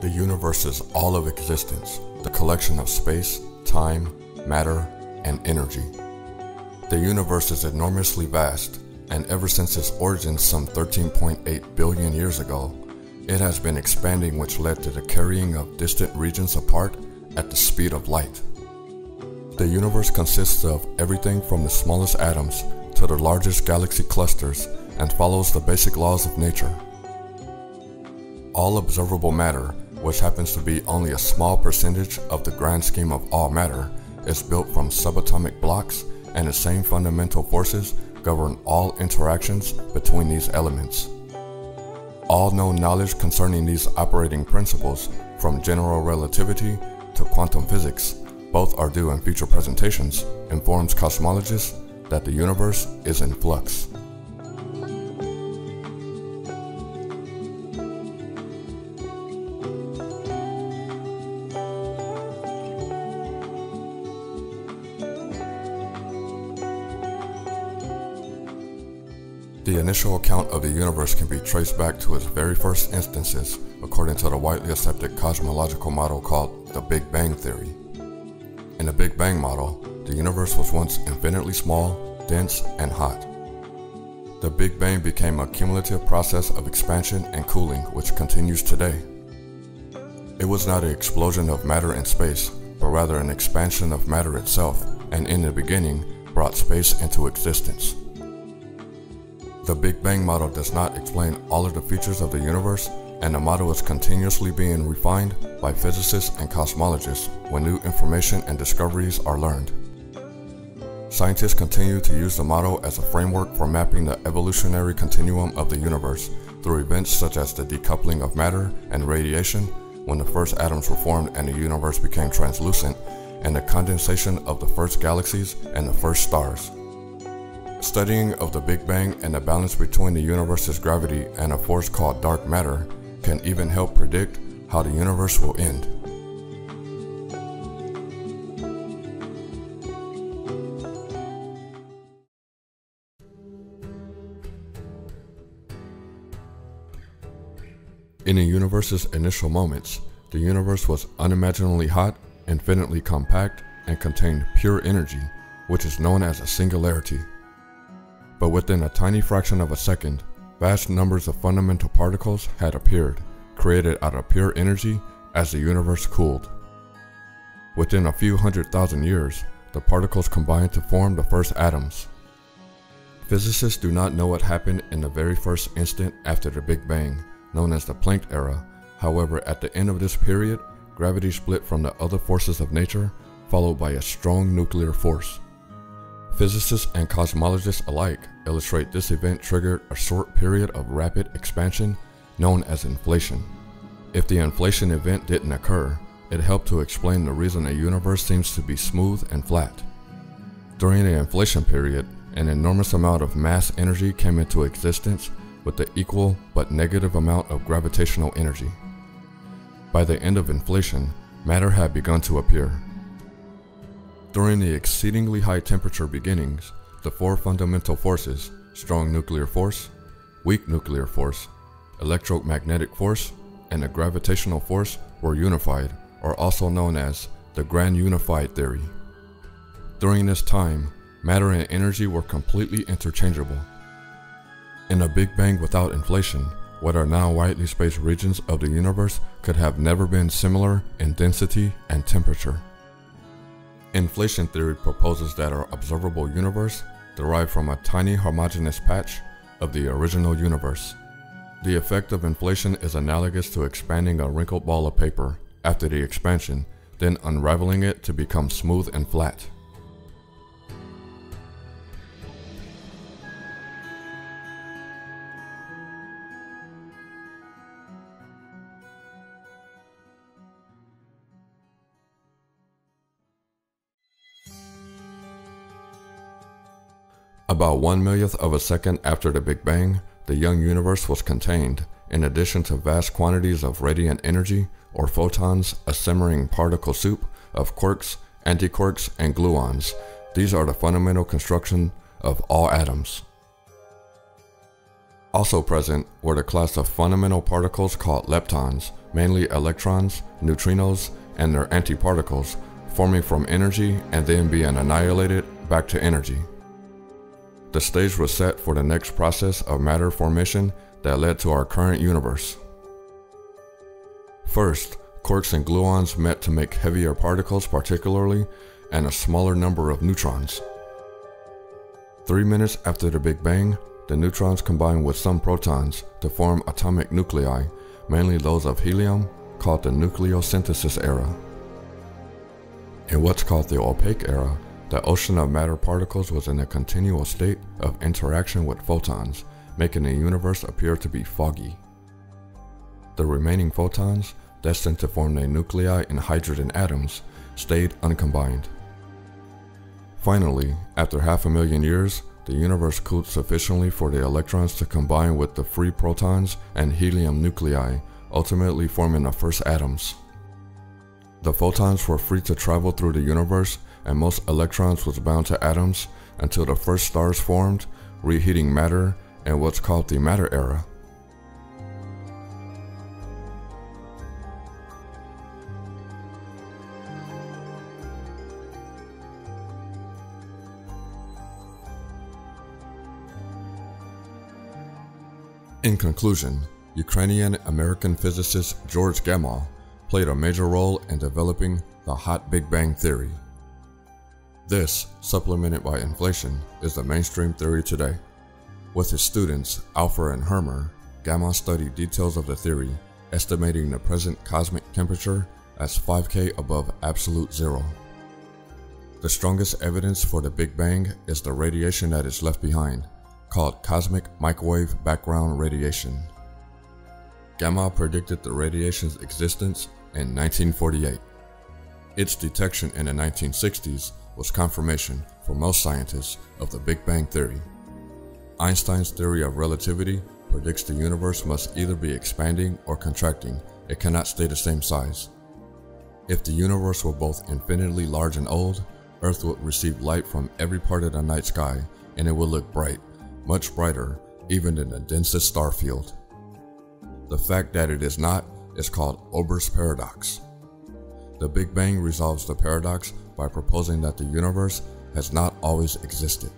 The universe is all of existence, the collection of space, time, matter, and energy. The universe is enormously vast, and ever since its origin some 13.8 billion years ago, it has been expanding which led to the carrying of distant regions apart at the speed of light. The universe consists of everything from the smallest atoms to the largest galaxy clusters and follows the basic laws of nature. All observable matter, which happens to be only a small percentage of the grand scheme of all matter, is built from subatomic blocks and the same fundamental forces govern all interactions between these elements. All known knowledge concerning these operating principles, from general relativity to quantum physics, both are due in future presentations, informs cosmologists that the universe is in flux. The initial account of the universe can be traced back to its very first instances, according to the widely accepted cosmological model called the Big Bang Theory. In the Big Bang model, the universe was once infinitely small, dense, and hot. The Big Bang became a cumulative process of expansion and cooling which continues today. It was not an explosion of matter in space, but rather an expansion of matter itself, and in the beginning brought space into existence. The Big Bang model does not explain all of the features of the universe, and the model is continuously being refined by physicists and cosmologists when new information and discoveries are learned. Scientists continue to use the model as a framework for mapping the evolutionary continuum of the universe through events such as the decoupling of matter and radiation when the first atoms were formed and the universe became translucent, and the condensation of the first galaxies and the first stars. Studying of the Big Bang and the balance between the universe's gravity and a force called dark matter can even help predict how the universe will end. In the universe's initial moments, the universe was unimaginably hot, infinitely compact, and contained pure energy, which is known as a singularity. But within a tiny fraction of a second, vast numbers of fundamental particles had appeared, created out of pure energy as the universe cooled. Within a few hundred thousand years, the particles combined to form the first atoms. Physicists do not know what happened in the very first instant after the Big Bang, known as the Planck era. However, at the end of this period, gravity split from the other forces of nature, followed by a strong nuclear force. Physicists and cosmologists alike illustrate this event triggered a short period of rapid expansion known as inflation. If the inflation event didn't occur, it helped to explain the reason the universe seems to be smooth and flat. During the inflation period, an enormous amount of mass energy came into existence with the equal but negative amount of gravitational energy. By the end of inflation, matter had begun to appear. During the exceedingly high temperature beginnings, the four fundamental forces, strong nuclear force, weak nuclear force, electromagnetic force, and a gravitational force were unified, or also known as the Grand Unified Theory. During this time, matter and energy were completely interchangeable. In a Big Bang without inflation, what are now widely spaced regions of the universe could have never been similar in density and temperature. Inflation theory proposes that our observable universe derived from a tiny homogeneous patch of the original universe. The effect of inflation is analogous to expanding a wrinkled ball of paper after the expansion, then unraveling it to become smooth and flat. About one millionth of a second after the Big Bang, the young universe was contained, in addition to vast quantities of radiant energy, or photons, a simmering particle soup of quarks, antiquarks, and gluons. These are the fundamental construction of all atoms. Also present were the class of fundamental particles called leptons, mainly electrons, neutrinos, and their antiparticles, forming from energy and then being annihilated back to energy. The stage was set for the next process of matter formation that led to our current universe. First, quarks and gluons met to make heavier particles particularly, and a smaller number of neutrons. Three minutes after the Big Bang, the neutrons combined with some protons to form atomic nuclei, mainly those of helium, called the nucleosynthesis era. In what's called the opaque era, the ocean of matter particles was in a continual state of interaction with photons, making the universe appear to be foggy. The remaining photons, destined to form the nuclei in hydrogen atoms, stayed uncombined. Finally, after half a million years, the universe cooled sufficiently for the electrons to combine with the free protons and helium nuclei, ultimately forming the first atoms. The photons were free to travel through the universe and most electrons was bound to atoms until the first stars formed, reheating matter in what's called the matter era. In conclusion, Ukrainian-American physicist George Gamow played a major role in developing the hot Big Bang theory. This, supplemented by inflation, is the mainstream theory today. With his students, Alpher and Herman, Gamow studied details of the theory, estimating the present cosmic temperature as 5K above absolute zero. The strongest evidence for the Big Bang is the radiation that is left behind, called cosmic microwave background radiation. Gamow predicted the radiation's existence in 1948. Its detection in the 1960s was confirmation for most scientists of the Big Bang Theory. Einstein's theory of relativity predicts the universe must either be expanding or contracting, it cannot stay the same size. If the universe were both infinitely large and old, Earth would receive light from every part of the night sky and it would look bright, much brighter, even in the densest star field. The fact that it is not is called Olbers' paradox. The Big Bang resolves the paradox by proposing that the universe has not always existed.